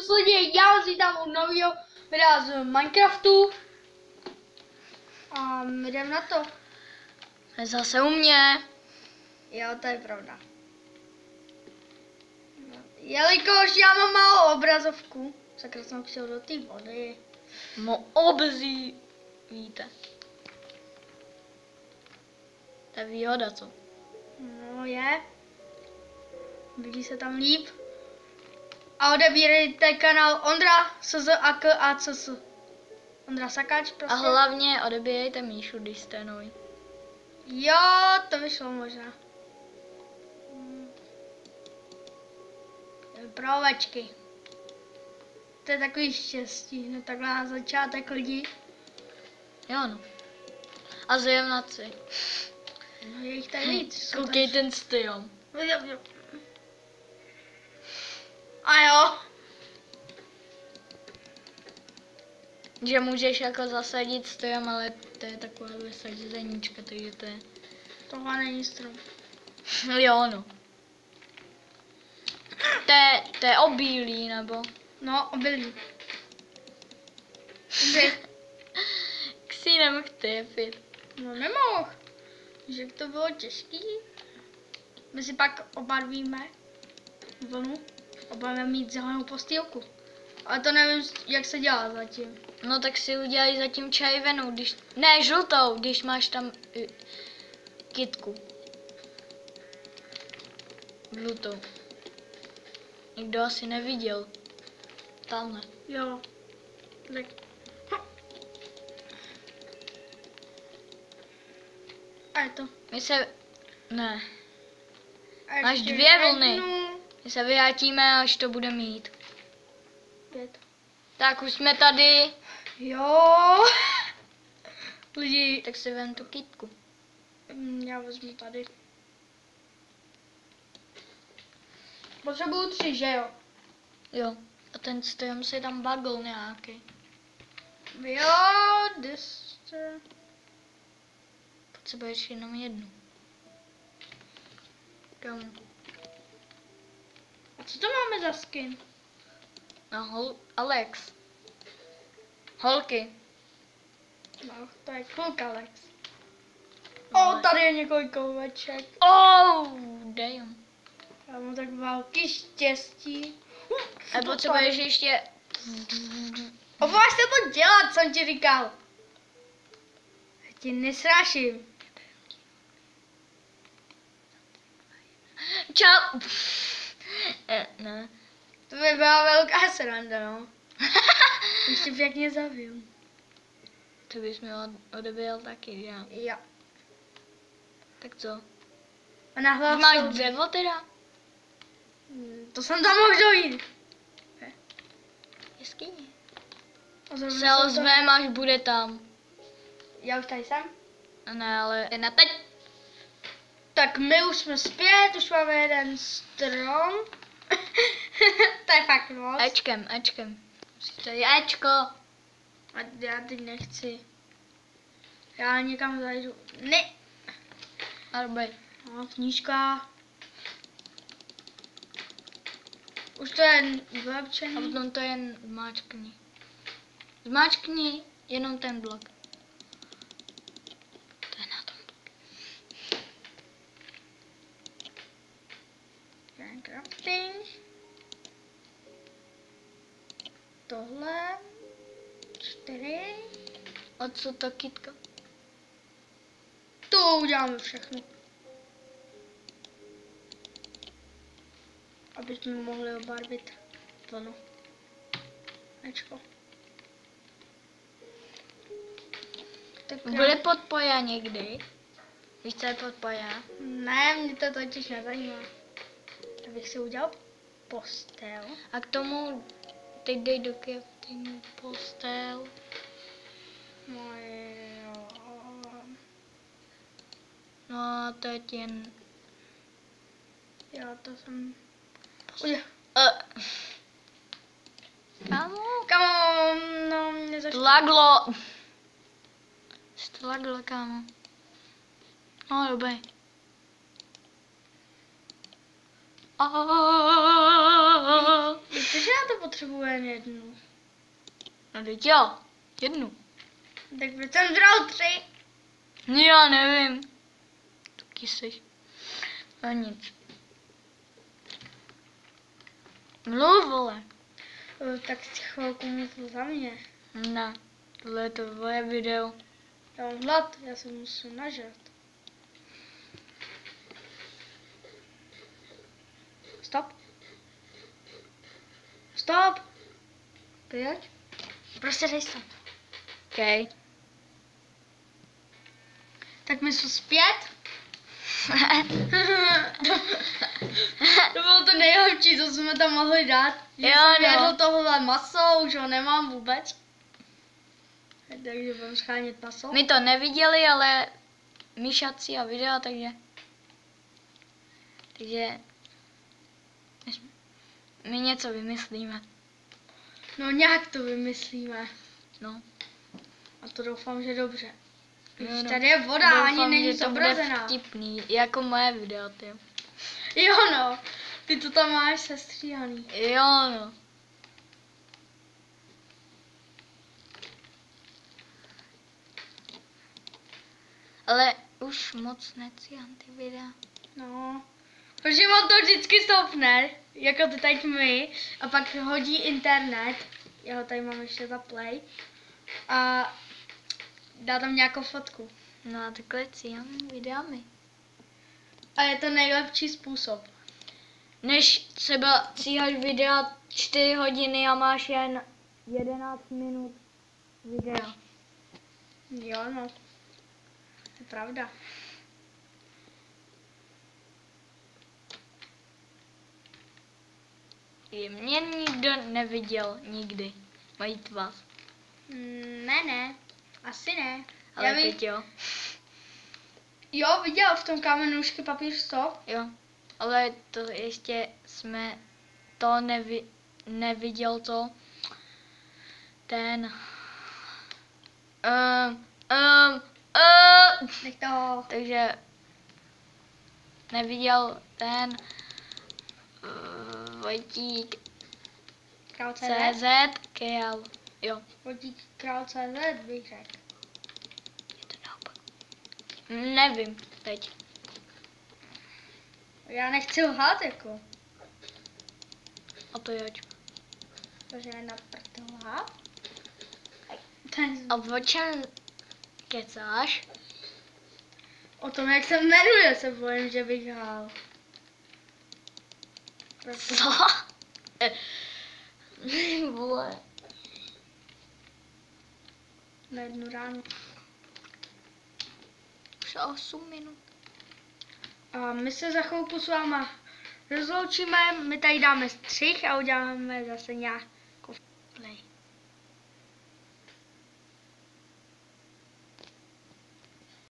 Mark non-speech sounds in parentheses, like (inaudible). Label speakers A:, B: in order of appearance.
A: Se děje? Já vás vítám u nového videa z Minecraftu. A my jdeme na to.
B: Je zase u mě.
A: Jo, to je pravda. Jelikož já mám malou obrazovku, sakra jsem přijel do té vody.
B: Mo obzí. Víte. To je výhoda, co?
A: No je. Vidí se tam líp. A odebírejte kanál Ondra SZ a K a CS. Ondra Sakáč prostě.
B: A hlavně odebírejte Míšu, když jste nový.
A: Jo, to vyšlo možná. Pro ovečky. To je takový štěstí, no takhle na začátek lidi.
B: Jo no. A zjevnaci.
A: No je jich tady víc.
B: Koukej ten styl.
A: A jo.
B: Že můžeš jako zasadit strom, ale to je taková vysazeníčka, takže to je...
A: Tohle není strom.
B: Jo no. To je, to je obílý, nebo?
A: No, obilí. (laughs)
B: Ksí nemohl trefit.
A: no nemohl. Že to bylo těžký. My si pak obarvíme vlnu. A budeme mít zelenou postýlku. Ale to nevím, jak se dělá zatím.
B: No tak si udělej zatím červenou, když... Ne, žlutou, když máš tam uh, kitku. Žlutou. Nikdo asi neviděl. Tamhle.
A: Jo. Tak. A je to.
B: My se... Ne.
A: A
B: Máš dvě vlny.
A: jednu.
B: My se vrátíme, až to bude mít.
A: Pět.
B: Tak už jsme tady.
A: Jo. Lidi,
B: Tak si vem tu kitku.
A: mm, já vezmu tady. Potřebuju tři, že jo?
B: Jo. A ten strom si tam bagl nějaký.
A: Jo, this...
B: Potřebuješ jenom jednu. Kam?
A: A co to máme za skin?
B: No, hol, Alex. Holky.
A: No, to je kluk Alex. O, tady je několik oveček.
B: Oh, damn.
A: Já mám tak velký štěstí. Co
B: A
A: to
B: potřebuješ
A: tady?
B: ještě...
A: Ovoláš se to dělat, jsem ti říkal. Já ti nesráším.
B: Čau. Eh, ne.
A: To by byla velká sranda, no. (laughs) Ještě pěkně zavím.
B: To bys mi od- odeběl taky, já.
A: Jo.
B: Tak co?
A: A na hlavu
B: máš
A: jsou-
B: dřevo teda?
A: Hmm, To jsem tam mohl dojít.
B: Jeskyně. Se ozvem, až bude tam.
A: Já už tady jsem.
B: Ne, ale na teď.
A: Tak my už jsme zpět, už máme jeden strom. (laughs) to je fakt moc.
B: Ečkem, Ečkem. Tady Ečko.
A: A já teď nechci. Já někam zajdu. Ne.
B: Arbej.
A: No, knížka. Už to je
B: A
A: vylepšený.
B: potom to jen zmáčkni. Zmáčkni jenom ten blok. To je na tom.
A: Crafting. Tohle. Čtyři.
B: A co ta kytka?
A: To uděláme všechno. Aby jsme mohli obarvit vlnu. Ečko. Tak
B: Bude podpoja někdy? Víš, co je podpoja?
A: Ne, mě to totiž nezajímá. Abych si udělal postel.
B: A k tomu teď dej do craftingu postel.
A: No jo.
B: No a teď jen...
A: Jo, to jsem... Udělal.
B: Uh. Kámo?
A: Kam no, mě zašlo.
B: Laglo. Laglo, kámo. No, dobrý. A
A: Cože na to potřebuje jen jednu?
B: No teď jo, jednu.
A: Tak proč jsem bral tři?
B: No já nevím. Taky jsi. No nic. Mluv, vole.
A: Tak si chvilku mluvil za mě.
B: Ne, tohle je to tvoje video.
A: Já mám hlad, já se musím nažrat. Stop. Stop. Pět. Prostě dej stop.
B: OK.
A: Tak my jsme zpět. to bylo to nejlepší, co jsme tam mohli dát. Že
B: Jo,
A: jsem
B: no.
A: jedl tohle maso, už ho nemám vůbec. Takže budeme schánět maso.
B: My to neviděli, ale myšací a videa, takže... Takže... My něco vymyslíme.
A: No nějak to vymyslíme.
B: No.
A: A to doufám, že dobře. Když
B: no.
A: tady je voda, ani
B: Doufám,
A: není
B: že to bude vtipný, jako moje video, ty.
A: Jo no, ty to tam máš sestříhaný.
B: Jo, no. Ale už moc necíhám ty videa.
A: No, protože on to vždycky stopne, jako to teď my, a pak hodí internet, já ho tady mám ještě za play, a dá tam nějakou fotku.
B: No a takhle cíhám videami.
A: A je to nejlepší způsob.
B: Než třeba cíháš videa 4 hodiny a máš jen 11 minut videa.
A: Jo no, to je pravda.
B: Mě nikdo neviděl nikdy. Mojí tvář.
A: Mm, ne, ne, asi ne.
B: Ale
A: Já
B: teď jo.
A: Jo, viděl v tom kamenůžky papír stop.
B: Jo. Ale to ještě jsme to nevi, neviděl to ten um, um, um,
A: Nech to.
B: takže neviděl ten Vojtík
A: Král CZ.
B: CZ KL. Jo,
A: Vodík král CZ bych řekl.
B: je to naopak. Nevím teď.
A: Já nechci lhát jako.
B: A to joď.
A: Takže je na prd lhát.
B: A o čem kecáš?
A: o tom, jak se jmenuje, se bojím, že bych lhal.
B: Co? (laughs) Vole.
A: na jednu ránu.
B: Už 8 minut.
A: A my se za chvilku s váma rozloučíme, my tady dáme střih a uděláme zase nějak